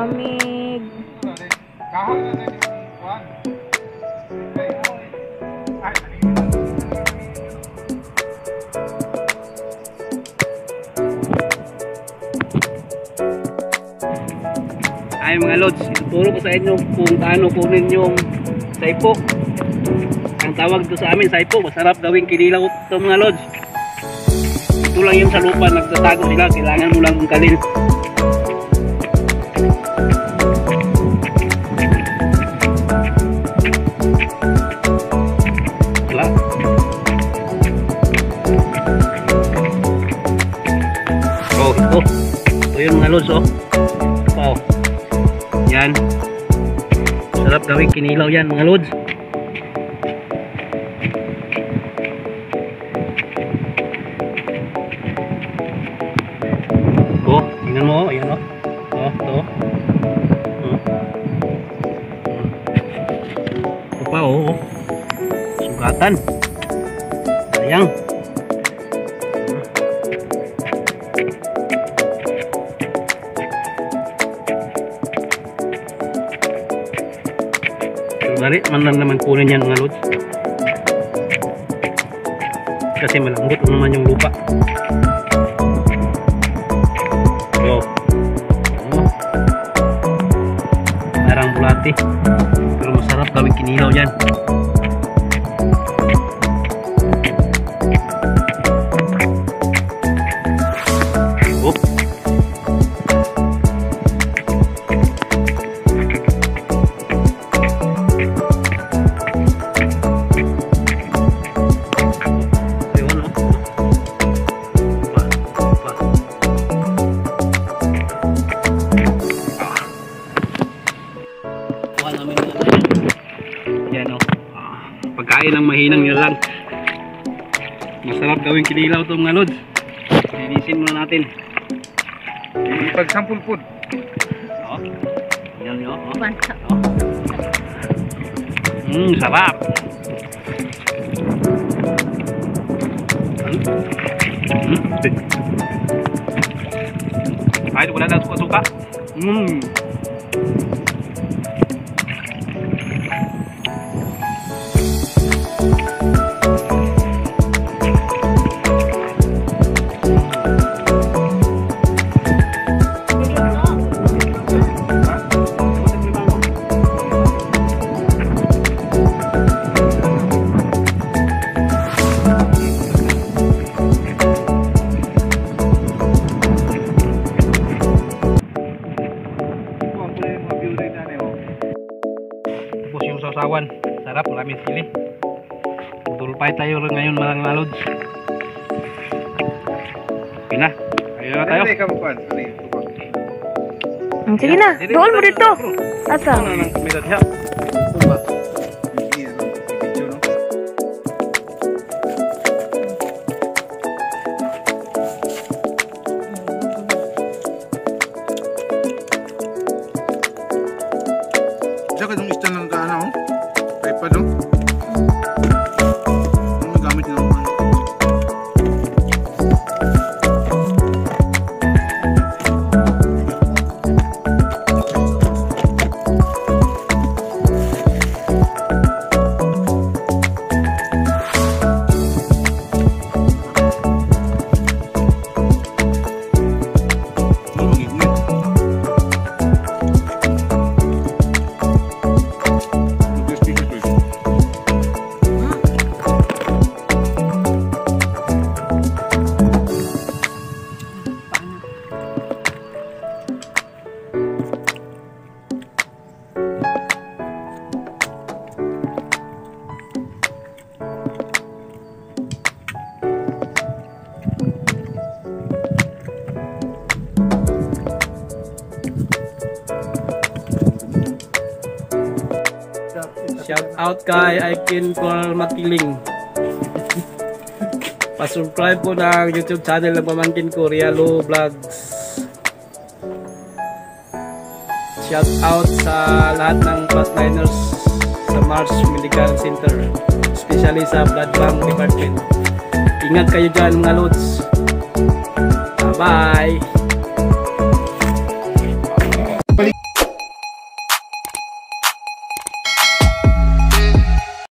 Kuwan. Ay, mga lods, ituturo ko sa inyo kung paano kunin yung saipo. Ang tawag to sa amin saipo, masarap gawing kinilaw ito mga lods. Ito lang yung sa lupa, nagtatago sila, kailangan mo lang ungkalin. Kinilaw yan mga lods. Oh, tingnan mo, oh, ayan ito. Hmm. Hmm. Ito pa oh. oh. Sugatan. Lang naman kunin yan mga lods. Kasi malambot naman yung lupa. So, ano? Parang bulati. Pero masarap gawing kinilaw yan. Gawing kinilaw to mga lods. Linisin muna natin. Ipagsampul po. O. Yan nyo. O. Bansa. Mmm, sarap. Hmm? Kahit wala na suka-suka. Mmm. Po yung mga view rin na oh. Tapos yung sausawan. Sarap, maraming sili. Tulpay tayo rin ngayon mga lods. Okay na. Ayun na tayo. Ano Sige na, doon mo dito. Asa? Ano out kay Aikin Col Makiling. Pa-subscribe po ng YouTube channel ng pamangkin ko, Rialo Vlogs. Shout out sa lahat ng frontliners sa Mars Medical Center. Especially sa Blood Bank Department. Ingat kayo dyan mga lods. Bye-bye!